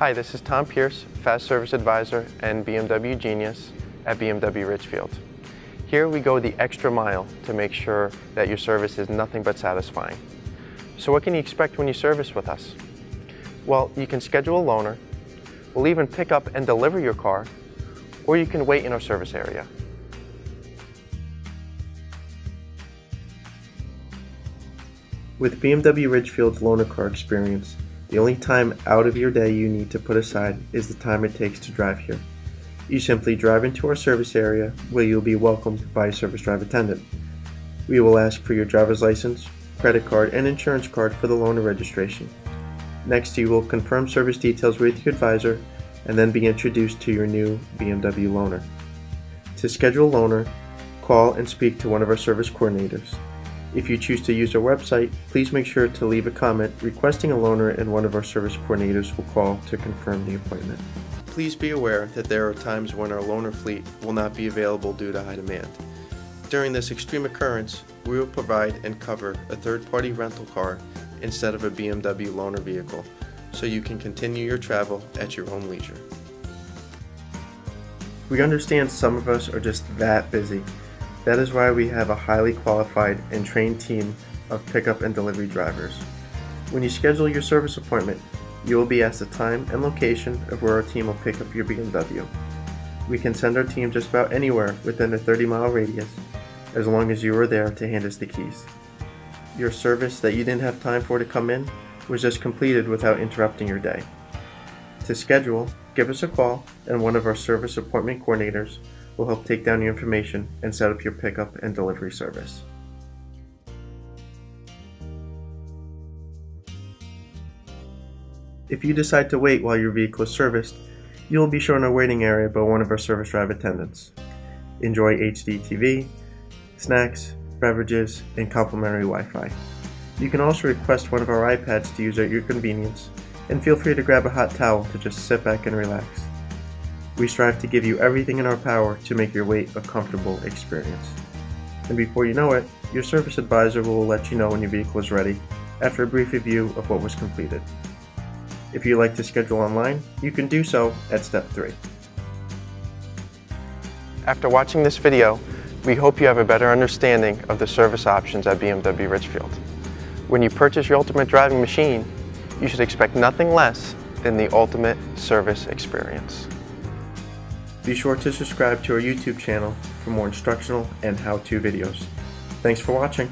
Hi, this is Tom Pierce, Fast Service Advisor and BMW Genius at BMW Ridgefield. Here we go the extra mile to make sure that your service is nothing but satisfying. So what can you expect when you service with us? Well, you can schedule a loaner, we'll even pick up and deliver your car, or you can wait in our service area. With BMW Ridgefield's loaner car experience, the only time out of your day you need to put aside is the time it takes to drive here. You simply drive into our service area where you'll be welcomed by a service drive attendant. We will ask for your driver's license, credit card, and insurance card for the loaner registration. Next, you will confirm service details with your advisor and then be introduced to your new BMW loaner. To schedule a loaner, call and speak to one of our service coordinators. If you choose to use our website, please make sure to leave a comment requesting a loaner and one of our service coordinators will call to confirm the appointment. Please be aware that there are times when our loaner fleet will not be available due to high demand. During this extreme occurrence, we will provide and cover a third-party rental car instead of a BMW loaner vehicle, so you can continue your travel at your own leisure. We understand some of us are just that busy. That is why we have a highly qualified and trained team of pickup and delivery drivers. When you schedule your service appointment, you will be asked the time and location of where our team will pick up your BMW. We can send our team just about anywhere within a 30 mile radius, as long as you are there to hand us the keys. Your service that you didn't have time for to come in was just completed without interrupting your day. To schedule, give us a call and one of our service appointment coordinators will help take down your information and set up your pickup and delivery service. If you decide to wait while your vehicle is serviced, you will be shown a waiting area by one of our service drive attendants. Enjoy HD TV, snacks, beverages, and complimentary Wi-Fi. You can also request one of our iPads to use at your convenience, and feel free to grab a hot towel to just sit back and relax. We strive to give you everything in our power to make your wait a comfortable experience. And before you know it, your service advisor will let you know when your vehicle is ready after a brief review of what was completed. If you'd like to schedule online, you can do so at step 3. After watching this video, we hope you have a better understanding of the service options at BMW Ridgefield. When you purchase your ultimate driving machine, you should expect nothing less than the ultimate service experience. Be sure to subscribe to our YouTube channel for more instructional and how-to videos. Thanks for watching.